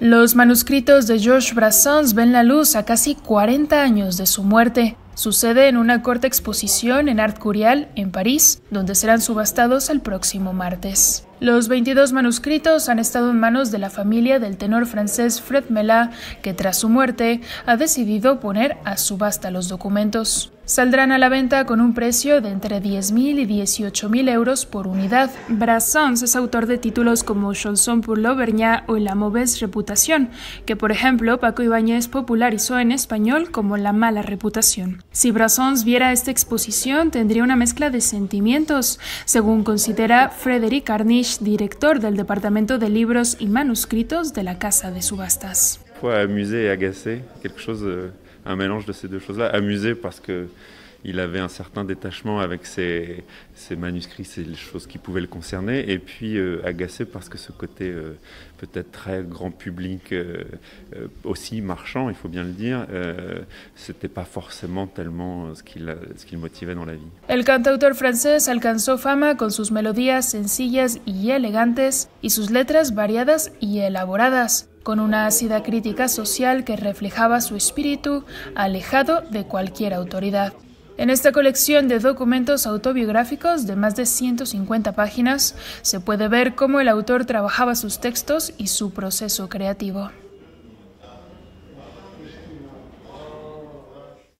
Los manuscritos de Georges Brassens ven la luz a casi 40 años de su muerte. Sucede en una corta exposición en Art Curial, en París, donde serán subastados el próximo martes. Los 22 manuscritos han estado en manos de la familia del tenor francés Fred Mela, que tras su muerte ha decidido poner a subasta los documentos. Saldrán a la venta con un precio de entre 10.000 y 18.000 euros por unidad. Brassens es autor de títulos como Chanson pour l'Auvergnat o La mauvaise reputación, que por ejemplo Paco Ibáñez popularizó en español como La mala reputación. Si Brassens viera esta exposición, tendría una mezcla de sentimientos, según considera Frédéric Arniche, director del Departamento de Libros y Manuscritos de la Casa de Subastas. Fue amusé y agacé, quelque chose un mélange de ces deux choses-là. Amusé parce il avait un certain détachement avec ses, ses manuscrits, les choses qui pouvaient le concerner, et puis euh, agacé parce que ce côté euh, peut-être très grand public, euh, euh aussi marchand, il faut bien le dire, euh, c'était pas forcément tellement ce qui, ce qui le motivait dans la vie. El cantautor francés alcanzó fama con sus melodías sencillas y elegantes y sus letras variadas y elaboradas. con una ácida crítica social que reflejaba su espíritu alejado de cualquier autoridad. En esta colección de documentos autobiográficos de más de 150 páginas se puede ver cómo el autor trabajaba sus textos y su proceso creativo.